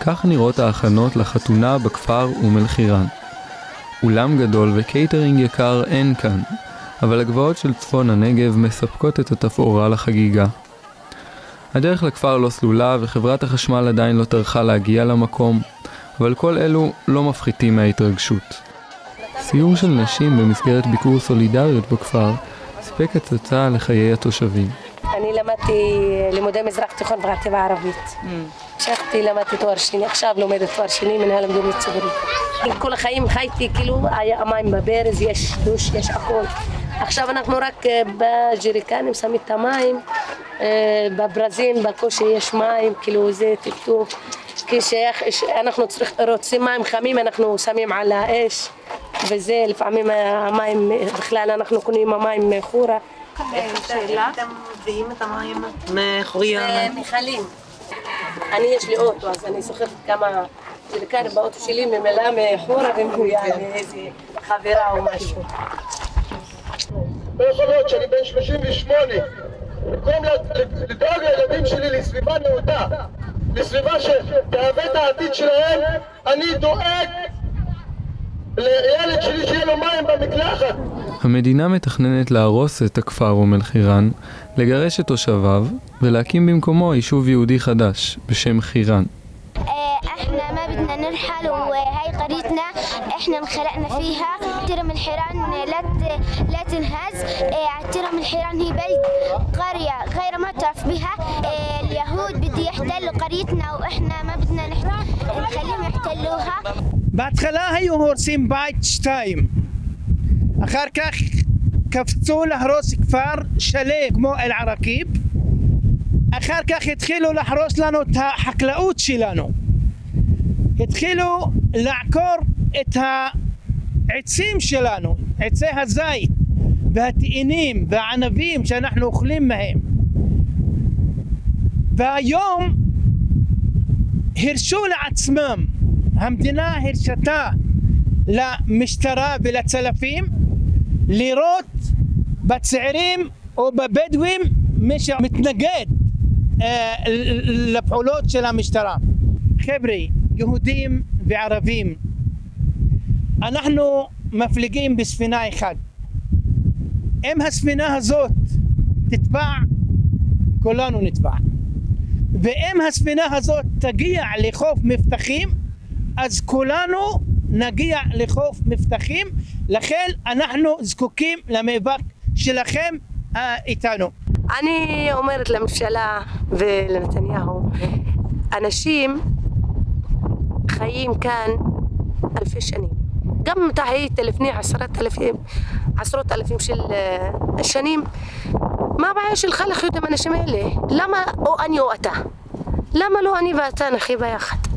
כך נראות ההכנות לחתונה בכפר אום אל-חיראן. אולם גדול וקייטרינג יקר אין כאן, אבל הגבעות של צפון הנגב מספקות את התפאורה לחגיגה. הדרך לכפר לא סלולה וחברת החשמל עדיין לא טרחה להגיע למקום, אבל כל אלו לא מפחיתים מההתרגשות. סיור של נשים במסגרת ביקור סולידריות בכפר סיפק הצצה לחיי התושבים. אני למדתי לימודי מזרח תיכון וערבית בערבית. המשכתי, למדתי תואר שני, עכשיו לומדת תואר שני מנהל המדיניות ציבורית. כל החיים חייתי, כאילו, היה המים בברז, יש דוש, יש הכל. עכשיו אנחנו רק אה, בג'ריקנים שמים את המים, אה, בברזים בקושי יש מים, כאילו זה טפטוף. כשאנחנו רוצים מים חמים אנחנו שמים על האש וזה לפעמים המים בכלל אנחנו קונים המים מחורה. שאלה? אתם מביאים את המים מחוריה? מכלים. אני יש לי אוטו אז אני סוחבת כמה ג'ריקנים באוטו שלי ממלאה מחורה ומבויה לאיזה חברה או משהו. לא יכול להיות שאני בן 38 במקום לדאוג לילדים שלי לסביבה נאותה לסביבה שתהווה את העתיד שלהם אני דואג לילד שלי שיהיה לו מים במקלחת המדינה מתכננת להרוס את הכפר אום אל-חיראן, לגרש את תושביו ולהקים במקומו יישוב יהודי חדש בשם חיראן. احنا ما بدنا نرحل وهي قريتنا احنا انخلقنا فيها ترم الحيران لا لا تنهز ترم الحيران هي بلد قرية غير معترف بها اليهود بده يحتلوا قريتنا واحنا ما بدنا نخليهم يحتلوها בהתחלה היו הורסים בית שתיים. אחר כך קפצו להרוס כפר שלם כמו אל-עראקיב. אחר כך התחילו להרוס לנו את החקלאות שלנו. התחילו לעקור את העצים שלנו, עצי הזית והתאנים והענבים שאנחנו אוכלים מהם. והיום הרשו לעצמם, המדינה הרשתה למשטרה ולצלפים לירות בצעירים או בבדואים מי שמתנגד אה, לפעולות של המשטרה. חבר'ה, יהודים וערבים, אנחנו מפליגים בספינה אחת. אם הספינה הזאת תטבע, כולנו נטבע. ואם הספינה הזאת תגיע לחוף מבטחים, אז כולנו נגיע לחוף מבטחים, לכן אנחנו זקוקים למאבק שלכם אה, איתנו. אני אומרת לממשלה ולנתניהו, אנשים חיים כאן אלפי שנים. גם אם אתה היית לפני עשרת אלפים, עשרות אלפים של שנים, מה הבעיה שלך לחיות עם האנשים האלה? למה או אני או אתה? למה לא אני ואתה נחי ביחד?